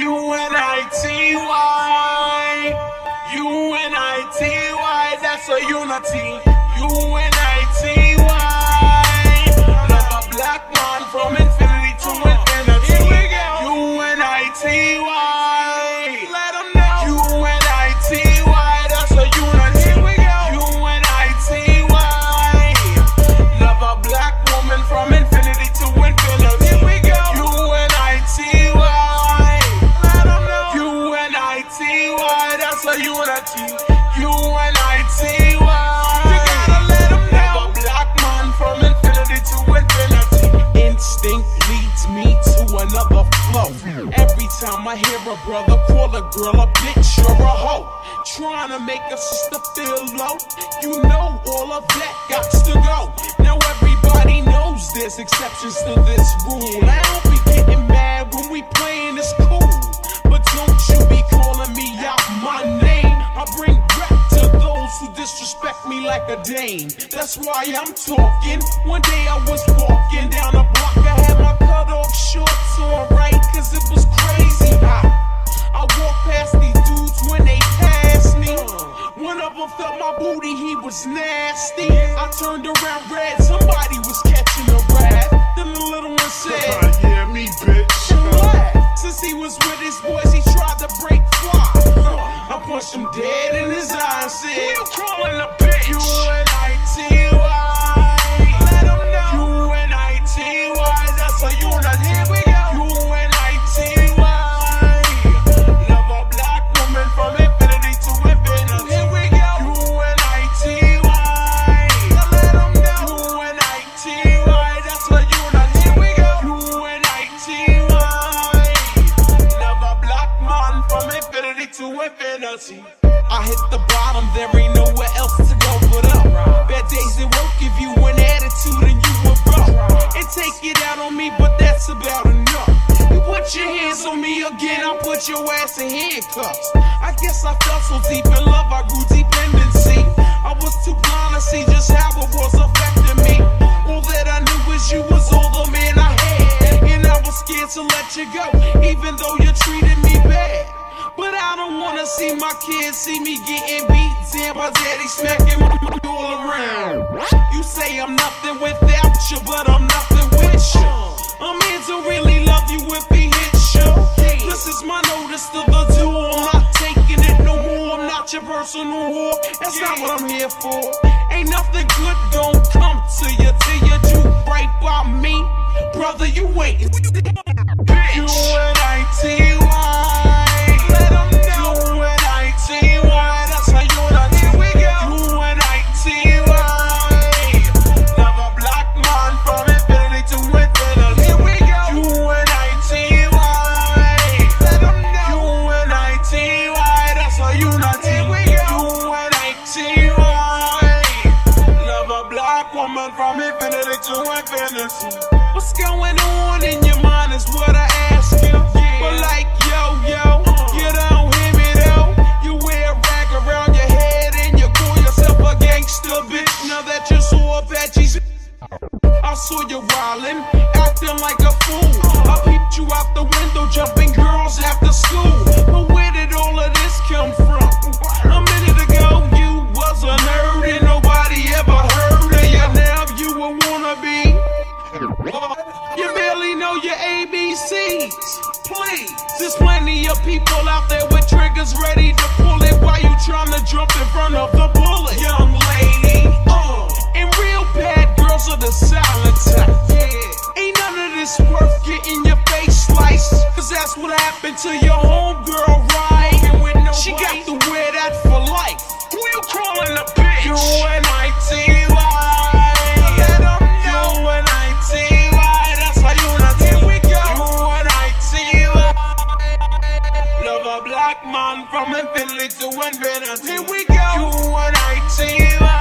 U-N-I-T-Y. U-N-I-T-Y. That's a unity. Call a girl a bitch or a hoe, trying to make a sister feel low, you know all of that got to go. Now everybody knows there's exceptions to this rule. I don't be getting mad when we playing this cool, but don't you be calling me out my name. I bring rap to those who disrespect me like a dame. That's why I'm talking. One day I was walking down a block, I had my cut off shorts on right, cause turned around red, somebody was catching a rat. Then the little one said, yeah, me, bitch. what? Since he was with his boys, he tried to break fly. I punched him dead in his eye and said, You calling a bitch? U-N-I-T-Y. To infinity. I hit the bottom, there ain't nowhere else to go but up. Bad days at work give you an attitude and you a broke. And take it out on me, but that's about enough. You put your hands on me again, I'll put your ass in handcuffs. I guess I fell so deep in love, I grew dependency. I was too blind to see just how it was affecting me. All that I knew was you was all the man I had. And I was scared to let you go, even though you treated me bad. But I don't wanna see my kids see me getting beat down by daddy smacking my mother all around. You say I'm nothing without you, but I'm nothing with you. A man don't really love you if he hits you. This is my notice to the duel. I'm not taking it no more. I'm not your personal whore. That's not what I'm here for. Ain't nothing good gon' come to you till you do right by me. Brother, you ain't. Infinity. What's going on in your mind is what I ask you. People out there with triggers ready to pull it while you trying to jump in front of the bullet. Young lady, uh, and real bad girls are the silent type. Yeah. Ain't none of this worth getting your face sliced. Cause that's what happened to your homegirl, black man from a village to a village. Here we go. You and I team up.